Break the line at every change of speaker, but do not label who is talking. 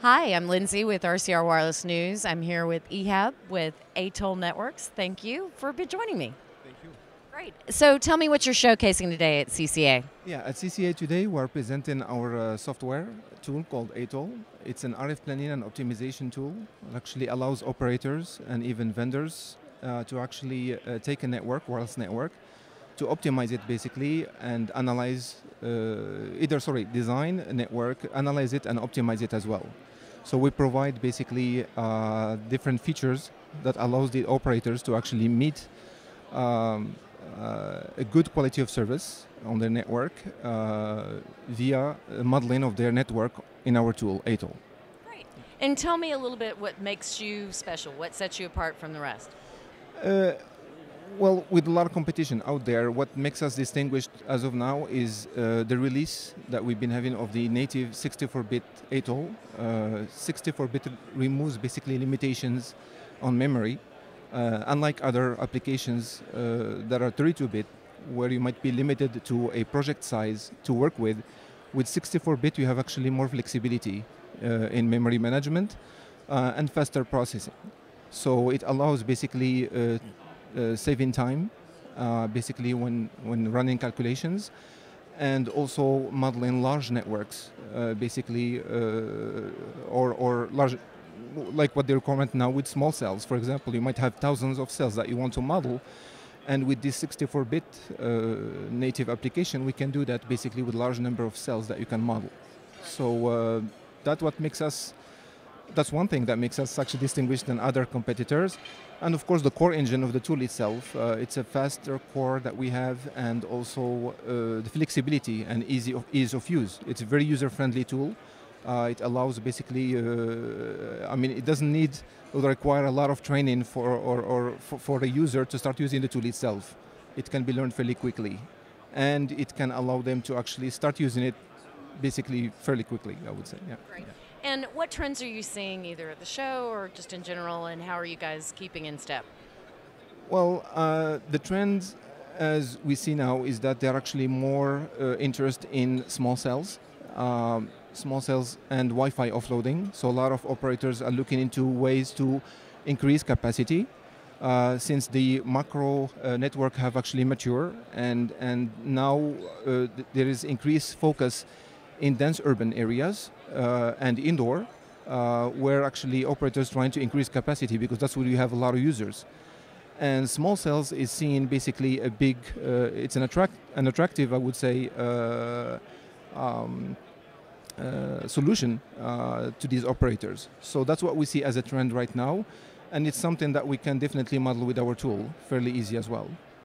Hi, I'm Lindsay with RCR Wireless News. I'm here with Ihab with Atoll Networks. Thank you for joining me.
Thank you.
Great. So tell me what you're showcasing today at CCA.
Yeah, at CCA today we're presenting our uh, software tool called Atoll. It's an RF planning and optimization tool. It actually allows operators and even vendors uh, to actually uh, take a network, wireless network, to optimize it basically and analyze uh, either sorry design network, analyze it and optimize it as well. So we provide basically uh, different features that allows the operators to actually meet um, uh, a good quality of service on their network uh, via modeling of their network in our tool, Atoll.
Great. And tell me a little bit what makes you special. What sets you apart from the rest?
Uh, well, with a lot of competition out there, what makes us distinguished as of now is uh, the release that we've been having of the native 64-bit Atoll. 64-bit uh, removes basically limitations on memory, uh, unlike other applications uh, that are 32-bit, where you might be limited to a project size to work with. With 64-bit, you have actually more flexibility uh, in memory management and faster processing. So it allows basically uh, saving time, uh, basically when, when running calculations, and also modeling large networks, uh, basically, or, or large, like what they recommend now with small cells. For example, you might have thousands of cells that you want to model, and with this 64-bit uh, native application, we can do that basically with large number of cells that you can model. So uh, that's what makes us that's one thing that makes us actually distinguished than other competitors. And of course, the core engine of the tool itself. Uh, it's a faster core that we have, and also uh, the flexibility and easy of, ease of use. It's a very user-friendly tool. Uh, it allows basically, uh, I mean, it doesn't need or require a lot of training for or, or for, for the user to start using the tool itself. It can be learned fairly quickly, and it can allow them to actually start using it basically fairly quickly. I would say, yeah.
Great. And what trends are you seeing either at the show or just in general, and how are you guys keeping in step?
Well, uh, the trend as we see now is that there are actually more uh, interest in small cells, um, small cells and Wi-Fi offloading. So a lot of operators are looking into ways to increase capacity. Uh, since the macro uh, network have actually matured and and now uh, th there is increased focus in dense urban areas uh, and indoor, uh, where actually operators trying to increase capacity because that's where you have a lot of users. And small cells is seen basically a big, uh, it's an, attract, an attractive, I would say, um, uh, solution uh, to these operators. So that's what we see as a trend right now, and it's something that we can definitely model with our tool fairly easy as well.